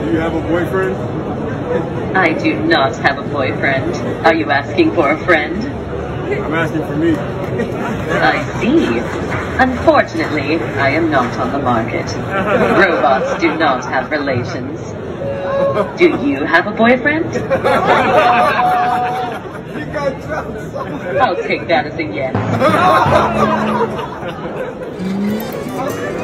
Do you have a boyfriend? I do not have a boyfriend. Are you asking for a friend? I'm asking for me. I see. Unfortunately, I am not on the market. Robots do not have relations. Do you have a boyfriend? I'll take that as a yes.